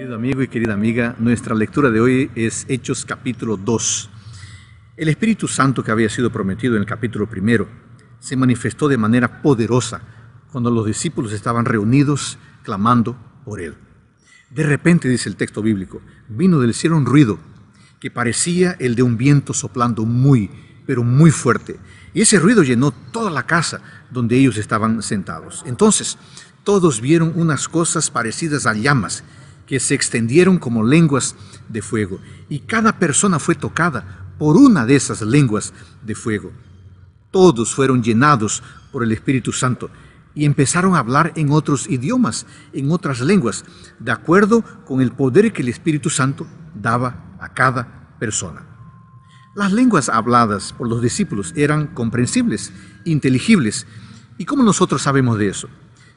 Querido amigo y querida amiga, nuestra lectura de hoy es Hechos capítulo 2. El Espíritu Santo que había sido prometido en el capítulo primero se manifestó de manera poderosa cuando los discípulos estaban reunidos clamando por él. De repente, dice el texto bíblico, vino del cielo un ruido que parecía el de un viento soplando muy, pero muy fuerte. Y ese ruido llenó toda la casa donde ellos estaban sentados. Entonces, todos vieron unas cosas parecidas a llamas que se extendieron como lenguas de fuego, y cada persona fue tocada por una de esas lenguas de fuego. Todos fueron llenados por el Espíritu Santo y empezaron a hablar en otros idiomas, en otras lenguas, de acuerdo con el poder que el Espíritu Santo daba a cada persona. Las lenguas habladas por los discípulos eran comprensibles, inteligibles. ¿Y cómo nosotros sabemos de eso?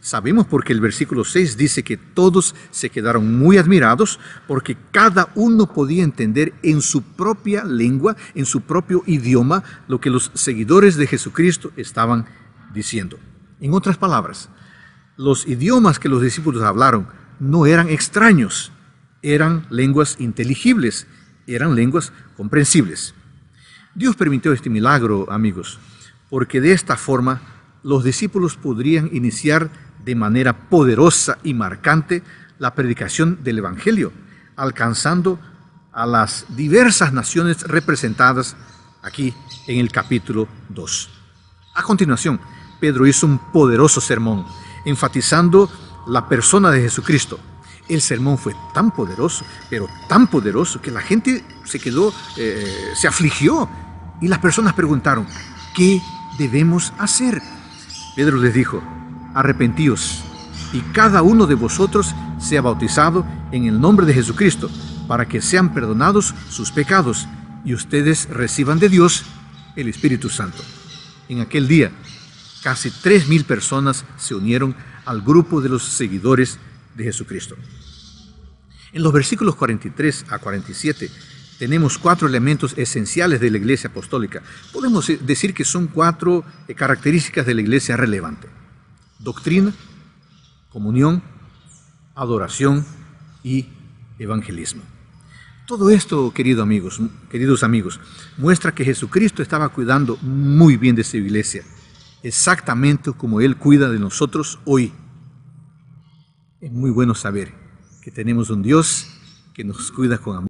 Sabemos porque el versículo 6 dice que todos se quedaron muy admirados porque cada uno podía entender en su propia lengua, en su propio idioma, lo que los seguidores de Jesucristo estaban diciendo. En otras palabras, los idiomas que los discípulos hablaron no eran extraños, eran lenguas inteligibles, eran lenguas comprensibles. Dios permitió este milagro, amigos, porque de esta forma los discípulos podrían iniciar de manera poderosa y marcante la predicación del Evangelio, alcanzando a las diversas naciones representadas aquí en el capítulo 2. A continuación, Pedro hizo un poderoso sermón, enfatizando la persona de Jesucristo. El sermón fue tan poderoso, pero tan poderoso, que la gente se quedó, eh, se afligió, y las personas preguntaron, ¿qué debemos hacer? Pedro les dijo, arrepentíos y cada uno de vosotros sea bautizado en el nombre de Jesucristo, para que sean perdonados sus pecados y ustedes reciban de Dios el Espíritu Santo. En aquel día, casi tres mil personas se unieron al grupo de los seguidores de Jesucristo. En los versículos 43 a 47 tenemos cuatro elementos esenciales de la iglesia apostólica. Podemos decir que son cuatro características de la iglesia relevante doctrina, comunión, adoración y evangelismo. Todo esto, queridos amigos, queridos amigos, muestra que Jesucristo estaba cuidando muy bien de su iglesia, exactamente como Él cuida de nosotros hoy. Es muy bueno saber que tenemos un Dios que nos cuida con amor.